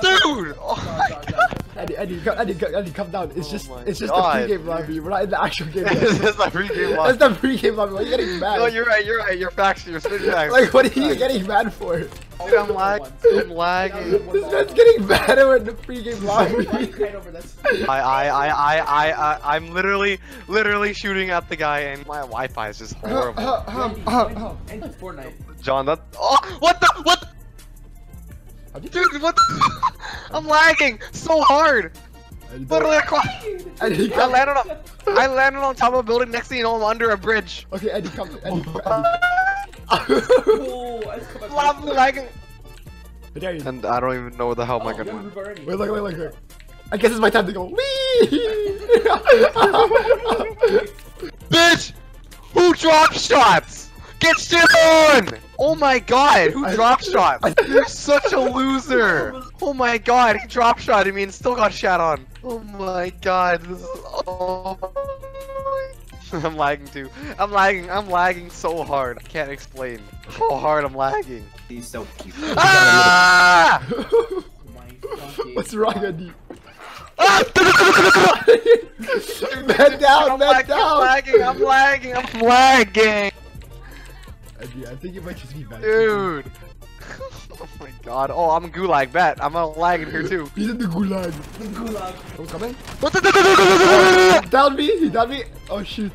Dude! Oh Eddie, Eddie, co- Eddie, co- Eddie, come down. It's Oh just, it's just God. the pre-game lobby. We're not in the actual game. this yet. is my pre-game It's the pre-game lobby. Why are you getting mad? No, you're right, you're right. You're facts, you're spitting facts. like, what are you getting mad for? Dude, I'm lagging. I'm lagging. This man's getting madder in the pre-game lobby. Right over this. I, I, I, I, I, I, I'm literally, literally shooting at the guy, and my Wi-Fi is just horrible. Um, um, um. And Fortnite. John, that. Oh, what the? What? The- How'd you- Dude, what? The, I'm lagging so hard. Eddie, Literally across. Eddie, I landed on. I landed on top of a building. Next thing you know, I'm under a bridge. Okay, Eddie, come. Eddie, Eddie. Oh, I just come back. I'm lagging. There you. And I don't even know where the hell I Oh, you gonna. have a move already. Wait, look, look, look, look. I guess it's my time to go. Wee! Bitch! Who drop shots? Get shit on! Oh my god, who I- drop shots? You're such a loser! Oh my god, he drop shot at me and still got shot on. Oh my god, this is oh I'm lagging too. I'm lagging, I'm lagging so hard. I can't explain how hard I'm lagging. He's so cute. Ah! Oh my fucking What's wrong, Eddie? ah! Man down, I'm man lagging, I'm lagging, I'm lagging, I'm lagging! Eddie, I think it might just be bad. Dude! oh my god. Oh, I'm a gulag bet. I'm a lag in here too. He's in the gulag. gulag. Oh, coming? What the? He downed me, he downed me. Oh, shoot.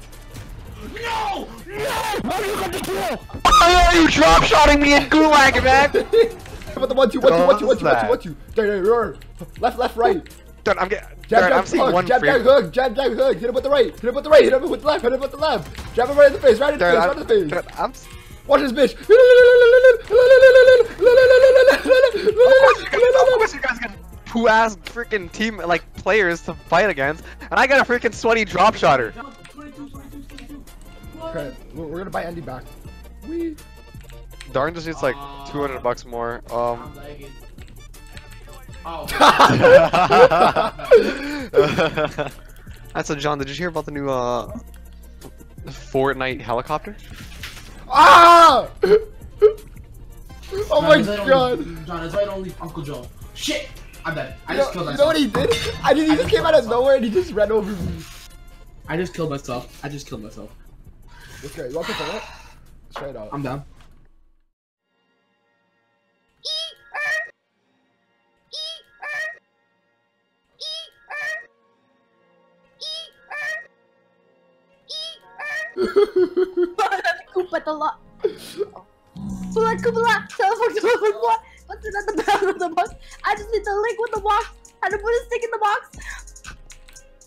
No! No! Why are you drop shotting me in gulag, man? How about the one, two, one, two, one, two, one, two, one, two, What one, two. There, there, there. Left, left, right. Dude, I'm getting. Jab, Dude, jab, I'm seeing hook, one jab, free. jab, hook, jab, jab, hook. Hit him with the right, hit him with the right, hit him with the left, hit him with the left. Jab him right in the face, right in the Dude, face, I'm, right in the face. dude, I'm. Watch this bitch. Of course, you guys get poo ass freaking team like players to fight against, and I got a freaking sweaty drop shotter. 22, 22, 22. Okay, we're gonna buy Andy back. Wee. Darn just needs like 200 bucks more. Um. Oh. I said, John, did you hear about the new uh Fortnite helicopter? Ah! Oh my John, is that god. Only, John, is that only Uncle Joe? Shit! I'm dead. I You just know, killed you know myself. what he did? I just, he I just just came killed out of myself. nowhere and he just ran over me. I just killed myself. I just killed myself. Okay, you want to put that? Straight out. I'm down. Koopa the lot. Koopa Koopa lot. Teleport to the what? What's it at the bottom of the box? I just need the link with the box. How to put a stick in the box.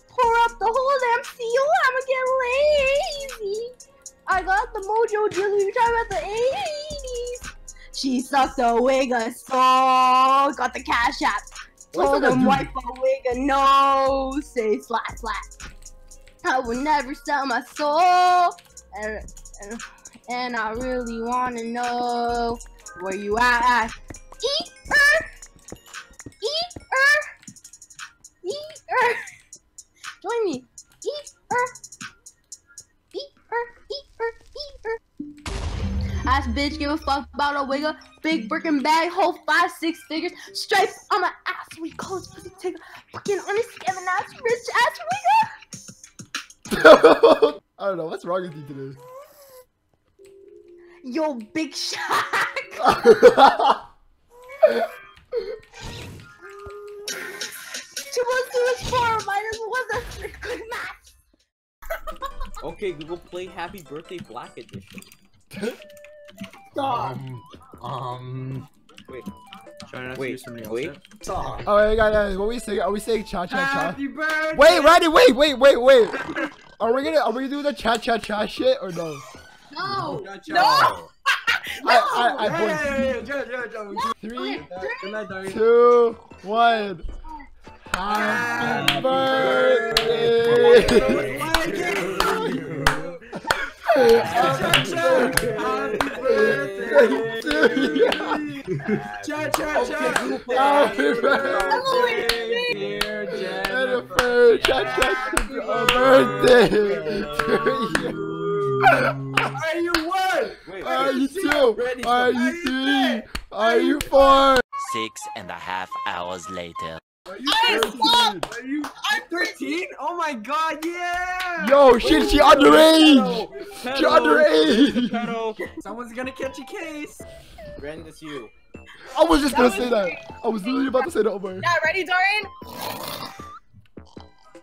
Pour up the whole damn seal. I'ma get lazy. I got the mojo deal we were talking about the 80s. She sucked a wig a soul. Got the cash app. What's Told him wipe a wig a no. Say flat flat. I will never sell my soul. And, I really wanna know where you at. Eat er, eat er, er. Join me. Eat er, eat er, eat er, eat er. Ass bitch, give a fuck about a wigger. Big Birkin bag, whole five, six figures. Stripes on my ass, we call it pussy ticker. Fucking on this scamming ass, rich ass wigger. I don't know, what's wrong with you today? Yo, Big Shaq. Two plus two is four, minus one is three. Good math. Okay, Google play Happy Birthday Black Edition. Stop. Um. Wait, Trying not wait, use somebody wait. Stop. oh, wait, guys, guys, what we saying? Are we saying cha cha cha? Happy birthday. Wait, Randy, wait, wait, wait, wait. Are we gonna are we gonna do the cha cha cha shit or no? No. Gotcha. No. I I I Hey, point. hey, hey, Joe, Joe, Joe. Three, Good uh, night, Darian. two, one. Happy birthday. Happy birthday. Cha cha cha. Happy birthday. Dear Jennifer, cha cha cha birthday to you. Are you one? Wait, Are you two? Are you three? Are you four? Six and a half hours later. Are you I 13? stopped. Are you I'm 13? Oh my god, yeah! Yo, shit, she underage. Pedo. She underage. Pedo. Someone's gonna catch a case. Ren, it's you. I was just That gonna was say that. I was literally about to say that over. Yeah, ready, Dorian?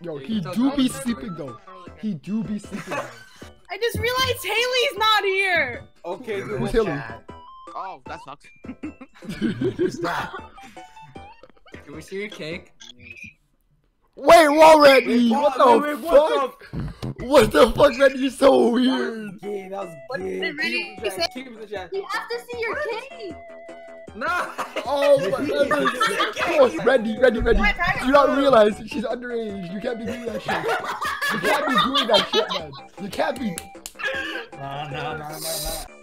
Yo, he do be sleeping though. He do be sleeping. I just realized Haley's not here. Okay, Google Who's Haley? Oh, that sucks. Who's that? Can we see your cake? Wait, what, Randy? Wait, What what? the Wait, wait, what fuck? What the fuck, Randy? You're so weird. Gay, that was What gay. did it really- Keep it in the chat, Keep it in the chat. You have to see your cake. No! Oh my god. Come Ready, Randy, Randy, Randy. Do not realize she's underage? You can't be doing that shit. You can't be doing that shit, man. You can't be. No, no, no, no, no.